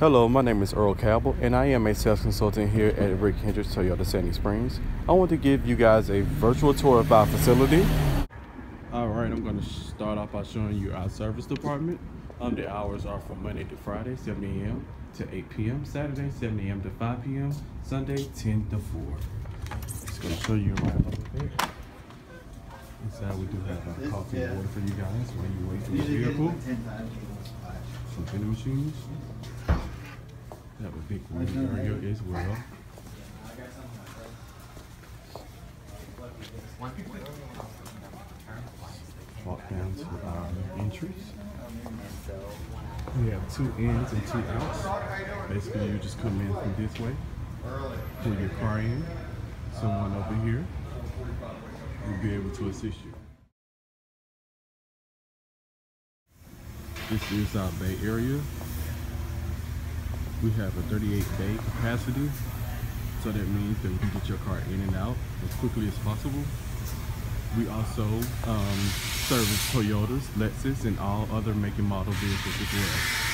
Hello, my name is Earl Cabell, and I am a sales consultant here at Rick Hendricks Toyota Sandy Springs. I want to give you guys a virtual tour of our facility. All right, I'm going to start off by showing you our service department. Um, the hours are from Monday to Friday, 7 a.m. to 8 p.m. Saturday, 7 a.m. to 5 p.m. Sunday, 10 to 4. Just going to show you around a little bit. Inside, we do have a coffee and water for you guys while you wait for your vehicle. Some vending machines. We have a big room area as well. Walk down to our entries. We have two ins and two outs. Basically, you just come in from this way, pull your car in. Someone over here will be able to assist you. This is our bay area. We have a 38 bay capacity, so that means that we can get your car in and out as quickly as possible. We also um, service Toyotas, Lexus, and all other make and model vehicles as well.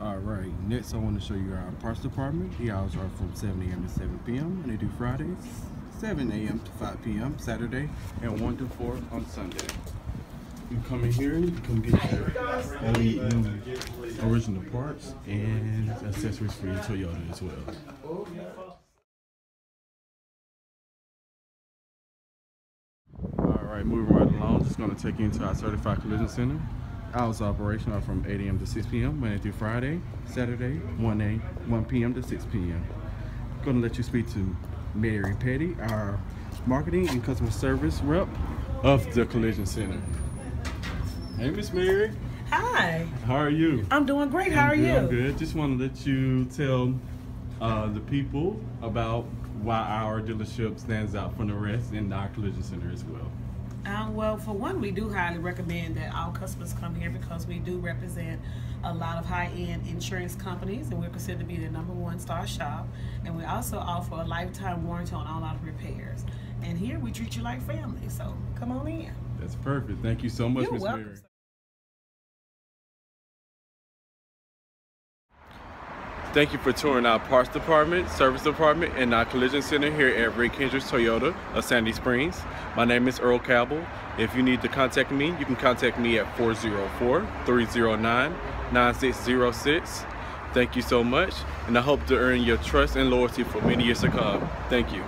All right, next I want to show you our parts department. The hours are from 7 a.m. to 7 p.m. and they do Fridays, 7 a.m. to 5 p.m. Saturday, and 1 to 4 on Sunday. You come in here, you can get your OEM um, original parts and accessories for your Toyota as well. All right, moving right along, just gonna take you into our certified collision center. Hours of operation are from 8 a.m. to 6 p.m. Monday through Friday, Saturday 1 a.m. 1 p.m. to 6 p.m. Gonna let you speak to Mary Petty, our marketing and customer service rep of the collision center. Hey, Miss Mary. Hi, How are you? I'm doing great. How I'm are good, you? I'm good. Just want to let you tell uh, the people about why our dealership stands out from the rest in our collision center as well. Um, well, for one, we do highly recommend that all customers come here because we do represent a lot of high-end insurance companies, and we're considered to be the number one star shop. And we also offer a lifetime warranty on all our repairs. And here we treat you like family, so come on in. That's perfect. Thank you so much, Miss. Mary. Thank you for touring our parts department, service department, and our collision center here at Rick Hendricks Toyota of Sandy Springs. My name is Earl Cabell. If you need to contact me, you can contact me at 404-309-9606. Thank you so much, and I hope to earn your trust and loyalty for many years to come. Thank you.